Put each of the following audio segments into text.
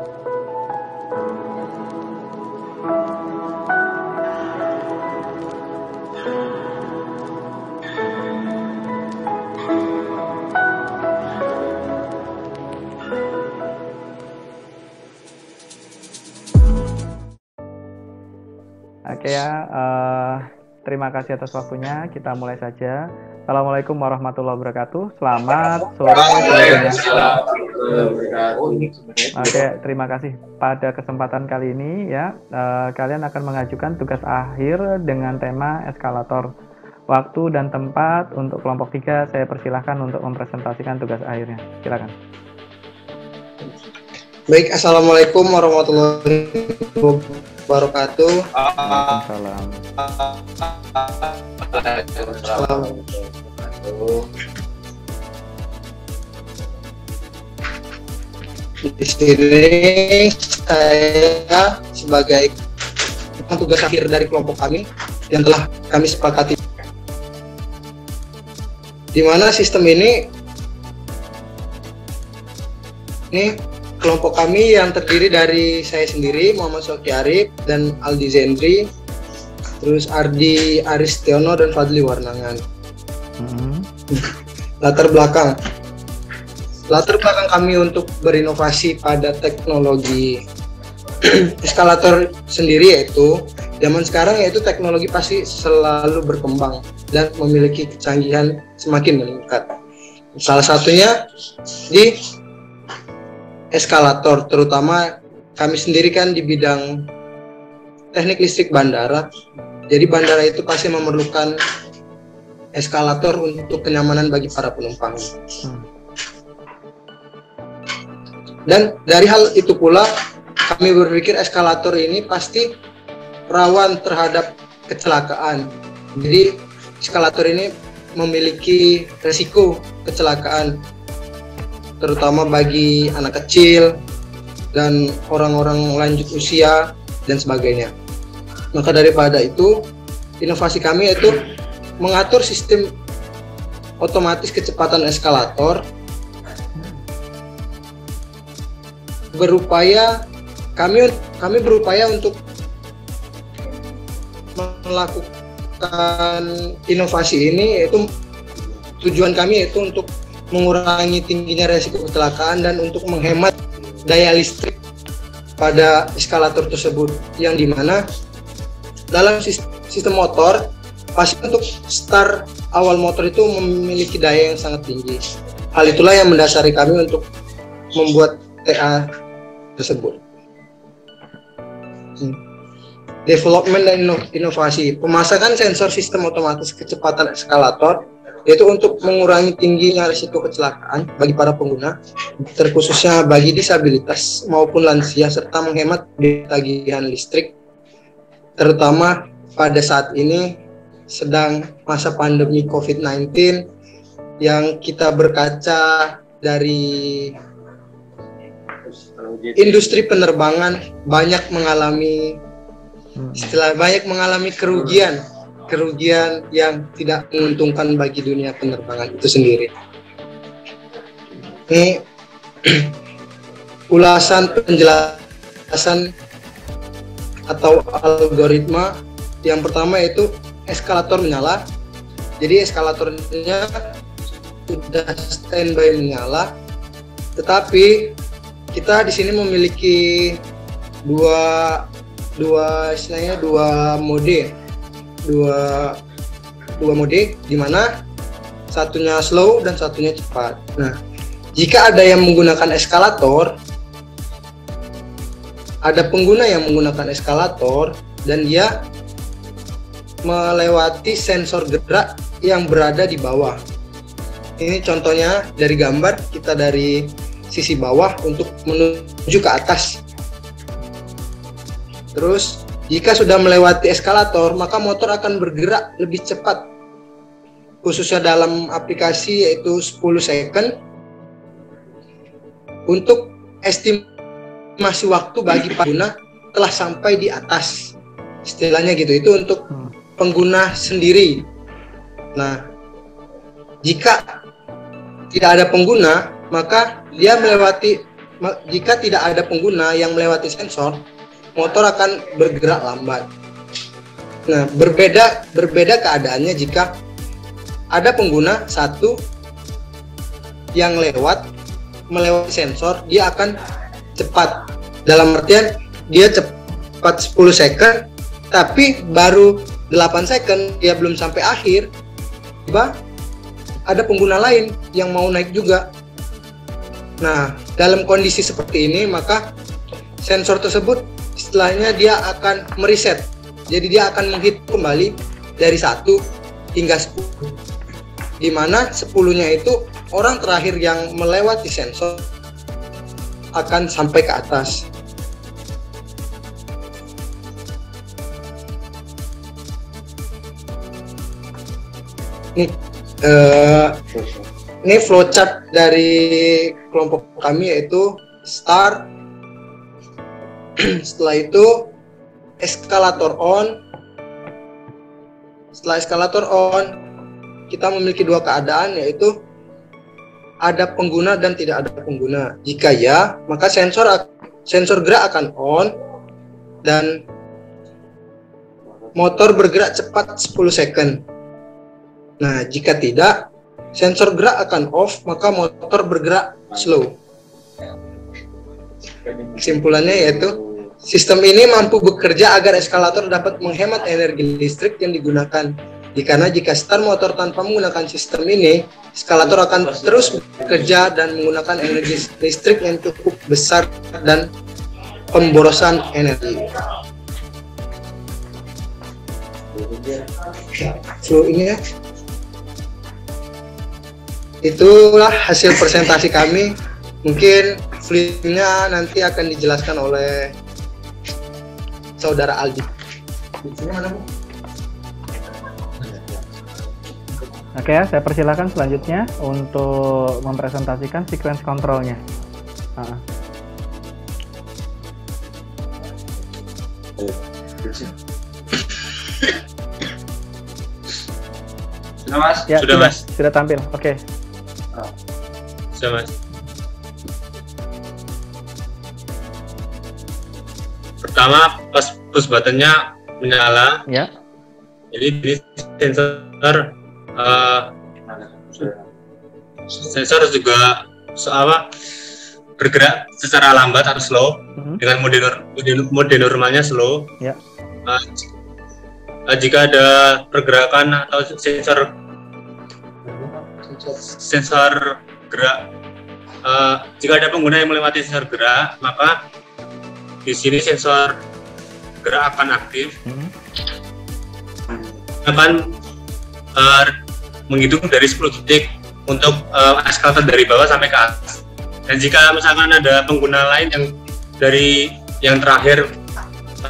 Oke ya, uh, terima kasih atas waktunya. Kita mulai saja. Assalamualaikum warahmatullahi wabarakatuh. Selamat sore. Oke, terima kasih. Pada kesempatan kali ini ya, uh, kalian akan mengajukan tugas akhir dengan tema eskalator. Waktu dan tempat untuk kelompok tiga saya persilahkan untuk mempresentasikan tugas akhirnya. Silakan. Baik, assalamualaikum warahmatullahi wabarakatuh. Waalaikumsalam. Di sini saya sebagai tugas akhir dari kelompok kami yang telah kami sepakati. Di mana sistem ini ini kelompok kami yang terdiri dari saya sendiri Muhammad Soki Arif dan Aldi Zendri terus Ardi Aristiono dan Fadli Warnangan hmm. latar belakang latar belakang kami untuk berinovasi pada teknologi eskalator sendiri yaitu zaman sekarang yaitu teknologi pasti selalu berkembang dan memiliki kecanggihan semakin meningkat. Salah satunya di eskalator terutama kami sendiri kan di bidang teknik listrik bandara. Jadi bandara itu pasti memerlukan eskalator untuk kenyamanan bagi para penumpang dan dari hal itu pula kami berpikir eskalator ini pasti rawan terhadap kecelakaan jadi eskalator ini memiliki resiko kecelakaan terutama bagi anak kecil dan orang-orang lanjut usia dan sebagainya. Maka daripada itu, inovasi kami yaitu mengatur sistem otomatis kecepatan eskalator berupaya kami kami berupaya untuk melakukan inovasi ini yaitu tujuan kami yaitu untuk mengurangi tingginya resiko kecelakaan dan untuk menghemat daya listrik pada eskalator tersebut yang di mana dalam sistem motor pasti untuk start awal motor itu memiliki daya yang sangat tinggi. Hal itulah yang mendasari kami untuk membuat TA tersebut hmm. development dan inovasi pemasangan sensor sistem otomatis kecepatan eskalator yaitu untuk mengurangi tingginya risiko kecelakaan bagi para pengguna, terkhususnya bagi disabilitas maupun lansia serta menghemat tagihan listrik, terutama pada saat ini sedang masa pandemi COVID-19 yang kita berkaca dari industri penerbangan banyak mengalami istilah banyak mengalami kerugian kerugian yang tidak menguntungkan bagi dunia penerbangan itu sendiri. Ini ulasan penjelasan atau algoritma yang pertama yaitu eskalator menyala. Jadi eskalatornya sudah standby menyala, tetapi kita di sini memiliki dua dua istilahnya dua mode dua dua mode di mana satunya slow dan satunya cepat. Nah, jika ada yang menggunakan eskalator, ada pengguna yang menggunakan eskalator dan dia melewati sensor gerak yang berada di bawah. Ini contohnya dari gambar kita dari sisi bawah untuk menuju ke atas. Terus jika sudah melewati eskalator, maka motor akan bergerak lebih cepat. Khususnya dalam aplikasi yaitu 10 second. Untuk estimasi waktu bagi pengguna telah sampai di atas. Istilahnya gitu. Itu untuk pengguna sendiri. Nah, jika tidak ada pengguna, maka dia melewati jika tidak ada pengguna yang melewati sensor, motor akan bergerak lambat. Nah, berbeda berbeda keadaannya jika ada pengguna satu yang lewat melewati sensor, dia akan cepat. Dalam artian dia cepat 10 second, tapi baru 8 second dia belum sampai akhir, tiba ada pengguna lain yang mau naik juga. Nah, dalam kondisi seperti ini maka sensor tersebut setelahnya dia akan mereset. Jadi dia akan menghitung kembali dari satu hingga 10. Di mana 10-nya itu orang terakhir yang melewati sensor akan sampai ke atas. Ini uh, ini flowchart dari kelompok kami yaitu start setelah itu eskalator on. Setelah eskalator on kita memiliki dua keadaan yaitu ada pengguna dan tidak ada pengguna. Jika ya maka sensor sensor gerak akan on dan motor bergerak cepat 10 second. Nah jika tidak sensor gerak akan off, maka motor bergerak slow. Kesimpulannya yaitu sistem ini mampu bekerja agar eskalator dapat menghemat energi listrik yang digunakan. Karena jika start motor tanpa menggunakan sistem ini, eskalator akan terus bekerja dan menggunakan energi listrik yang cukup besar dan pemborosan energi. So ini ya itulah hasil presentasi kami mungkin filmnya nanti akan dijelaskan oleh saudara Aldi Oke ya, saya persilakan selanjutnya untuk mempresentasikan sequence kontrolnya. Uh. Sudah mas? Ya, sudah, sudah mas. Sudah tampil. Oke. Okay. Sudah mas. Pertama pas push buttonnya menyala. Ya. Jadi di sensor uh, sensor juga apa bergerak secara lambat atau slow uh-huh. dengan mode, mode mode normalnya slow. Ya. Uh, jika ada pergerakan atau sensor sensor gerak uh, jika ada pengguna yang melewati sensor gerak maka di sini sensor gerak akan aktif. Hmm. akan uh, menghitung dari 10 detik untuk uh, eskalator dari bawah sampai ke atas. Dan jika misalkan ada pengguna lain yang dari yang terakhir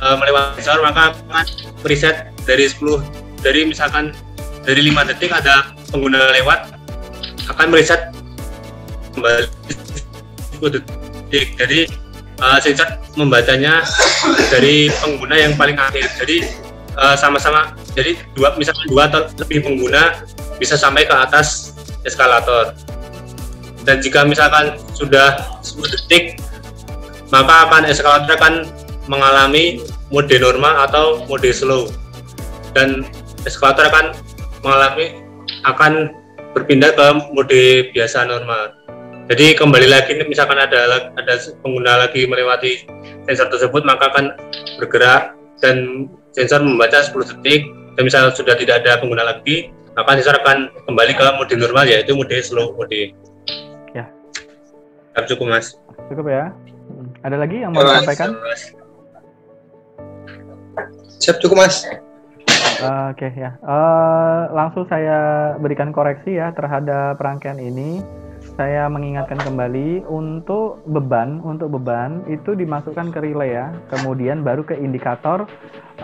uh, melewati sensor maka akan preset dari 10 dari misalkan dari 5 detik ada pengguna lewat akan meriset kembali detik. Jadi uh, membacanya dari pengguna yang paling akhir. Jadi uh, sama-sama. Jadi dua misalkan dua atau lebih pengguna bisa sampai ke atas eskalator. Dan jika misalkan sudah 10 detik, maka akan eskalator akan mengalami mode normal atau mode slow. Dan eskalator akan mengalami akan berpindah ke mode biasa normal. Jadi kembali lagi misalkan ada ada pengguna lagi melewati sensor tersebut maka akan bergerak dan sensor membaca 10 detik dan misalnya sudah tidak ada pengguna lagi maka sensor akan kembali ke mode normal yaitu mode slow mode. Ya. Cukup mas. Cukup ya. Ada lagi yang mau disampaikan? Siap cukup mas. Oke okay, ya, uh, langsung saya berikan koreksi ya terhadap rangkaian ini. Saya mengingatkan kembali untuk beban, untuk beban itu dimasukkan ke relay ya, kemudian baru ke indikator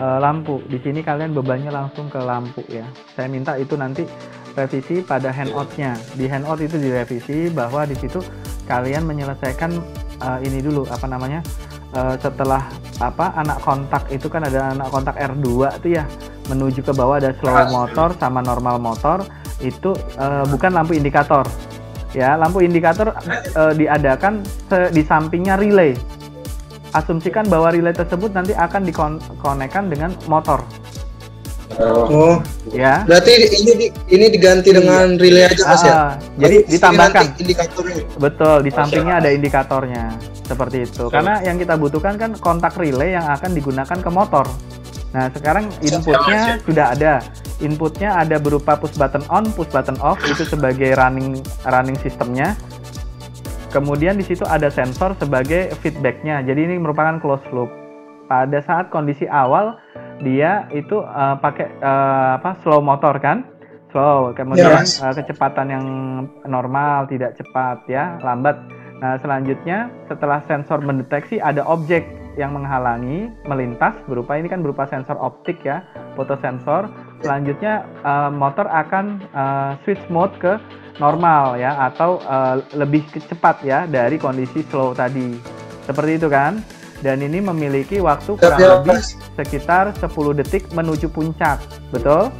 uh, lampu. Di sini kalian bebannya langsung ke lampu ya. Saya minta itu nanti revisi pada handoutnya. Di handout itu direvisi bahwa di situ kalian menyelesaikan uh, ini dulu apa namanya uh, setelah apa anak kontak itu kan ada anak kontak R2 tuh ya menuju ke bawah ada slow motor sama normal motor itu uh, bukan lampu indikator ya lampu indikator uh, diadakan di sampingnya relay asumsikan bahwa relay tersebut nanti akan dikonekkan dengan motor Oh, ya. Berarti ini ini diganti dengan relay aja mas ya? Ah, jadi ditambahkan indikatornya. Betul, di sampingnya ada indikatornya seperti itu. Karena yang kita butuhkan kan kontak relay yang akan digunakan ke motor. Nah, sekarang inputnya sudah ada. Inputnya ada berupa push button on, push button off itu sebagai running running sistemnya. Kemudian di situ ada sensor sebagai feedbacknya. Jadi ini merupakan closed loop. Pada saat kondisi awal dia itu uh, pakai uh, apa slow motor kan slow kemudian yes. uh, kecepatan yang normal tidak cepat ya lambat nah selanjutnya setelah sensor mendeteksi ada objek yang menghalangi melintas berupa ini kan berupa sensor optik ya fotosensor. Selanjutnya uh, motor akan uh, switch mode ke normal ya atau uh, lebih cepat ya dari kondisi slow tadi. Seperti itu kan? Dan ini memiliki waktu kurang lebih sekitar 10 detik menuju puncak, betul?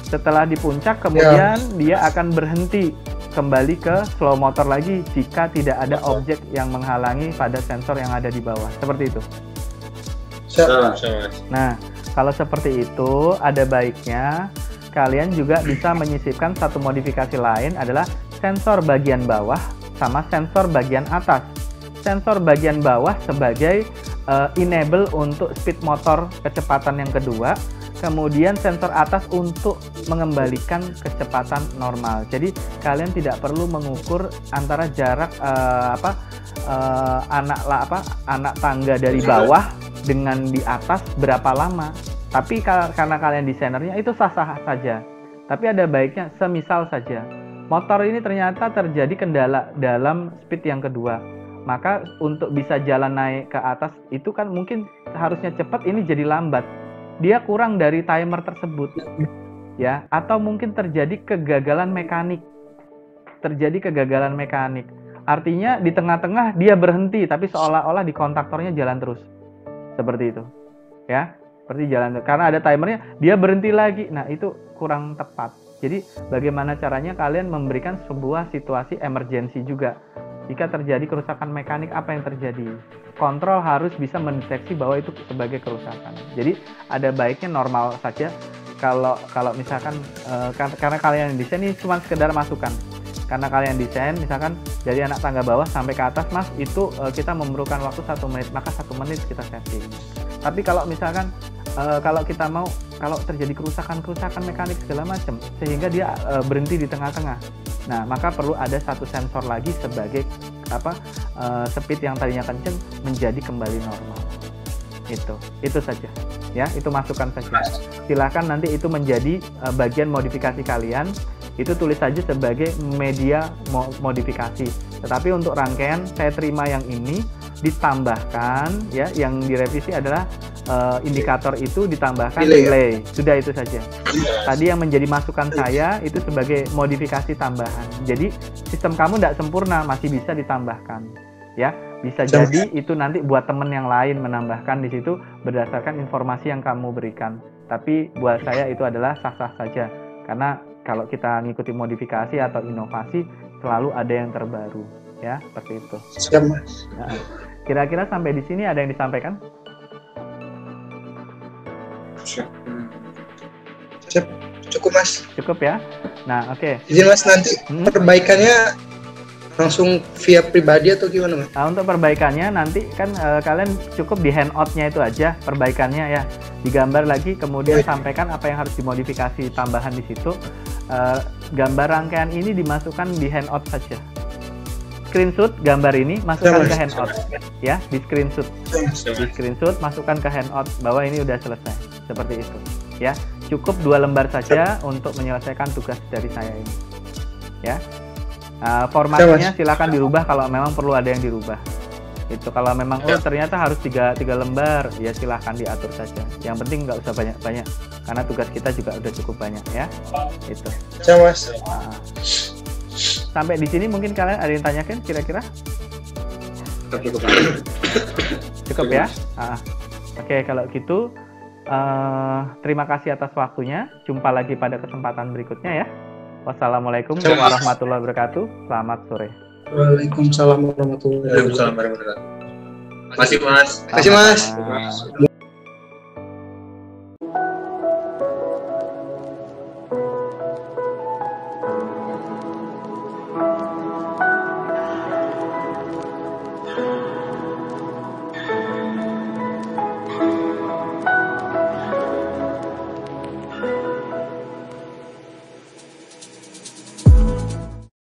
Setelah di puncak kemudian ya. dia akan berhenti kembali ke slow motor lagi jika tidak ada objek yang menghalangi pada sensor yang ada di bawah. Seperti itu. Nah, kalau seperti itu ada baiknya kalian juga bisa menyisipkan satu modifikasi lain adalah sensor bagian bawah sama sensor bagian atas. Sensor bagian bawah sebagai uh, enable untuk speed motor kecepatan yang kedua kemudian sensor atas untuk mengembalikan kecepatan normal. Jadi kalian tidak perlu mengukur antara jarak uh, apa uh, anak lah apa anak tangga dari bawah dengan di atas berapa lama. Tapi karena kalian desainernya itu sah-sah saja. Tapi ada baiknya semisal saja. Motor ini ternyata terjadi kendala dalam speed yang kedua maka untuk bisa jalan naik ke atas itu kan mungkin harusnya cepat ini jadi lambat dia kurang dari timer tersebut. Ya atau mungkin terjadi kegagalan mekanik. Terjadi kegagalan mekanik. Artinya di tengah-tengah dia berhenti tapi seolah-olah di kontaktornya jalan terus. Seperti itu. Ya seperti jalan karena ada timernya dia berhenti lagi. Nah itu kurang tepat. Jadi bagaimana caranya kalian memberikan sebuah situasi emergensi juga jika terjadi kerusakan mekanik apa yang terjadi? Kontrol harus bisa mendeteksi bahwa itu sebagai kerusakan. Jadi ada baiknya normal saja kalau kalau misalkan uh, karena kalian desain ini cuma sekedar masukan. Karena kalian desain misalkan dari anak tangga bawah sampai ke atas mas itu uh, kita memerlukan waktu satu menit maka satu menit kita setting. Tapi kalau misalkan uh, kalau kita mau kalau terjadi kerusakan-kerusakan mekanik segala macam sehingga dia uh, berhenti di tengah-tengah Nah, maka perlu ada satu sensor lagi sebagai apa uh, speed yang tadinya kenceng menjadi kembali normal. Itu, itu saja. Ya, itu masukan saja. Silakan nanti itu menjadi uh, bagian modifikasi kalian. Itu tulis saja sebagai media mo modifikasi. Tetapi untuk rangkaian saya terima yang ini ditambahkan ya yang direvisi adalah uh, indikator itu ditambahkan relay, relay. sudah itu saja. Tadi yang menjadi masukan saya itu sebagai modifikasi tambahan. Jadi sistem kamu tidak sempurna masih bisa ditambahkan. Ya bisa jadi itu nanti buat temen yang lain menambahkan di situ berdasarkan informasi yang kamu berikan. Tapi buat saya itu adalah sah-sah saja. Karena kalau kita ngikuti modifikasi atau inovasi selalu ada yang terbaru. Ya seperti itu. Kira-kira sampai di sini ada yang disampaikan? Siap. Siap. Cukup mas. Cukup ya. Nah oke. Okay. Izin mas nanti hmm? perbaikannya langsung via pribadi atau gimana mas? Nah, untuk perbaikannya nanti kan uh, kalian cukup di handoutnya itu aja perbaikannya ya digambar lagi kemudian Baik. sampaikan apa yang harus dimodifikasi tambahan di situ. Uh, gambar rangkaian ini dimasukkan di handout saja screenshot gambar ini masukkan ke handout. Ya di screenshot. Di screenshot masukkan ke handout. Bahwa ini udah selesai. Seperti itu. Ya cukup dua lembar saja untuk menyelesaikan tugas dari saya ini. Ya. Uh, formatnya silakan dirubah kalau memang perlu ada yang dirubah. Itu kalau memang oh ternyata harus tiga tiga lembar ya silahkan diatur saja. Yang penting nggak usah banyak banyak karena tugas kita juga udah cukup banyak ya. Itu. Ya mas. Uh, Sampai di sini mungkin kalian ada yang tanyakan kira-kira? Cukup. Cukup ya. Ah. Oke, okay, kalau gitu uh, terima kasih atas waktunya. Jumpa lagi pada kesempatan berikutnya ya. Wassalamualaikum warahmatullahi wabarakatuh. Selamat sore. Waalaikumsalam warahmatullahi wabarakatuh. Masih mas. Terima kasih, Mas.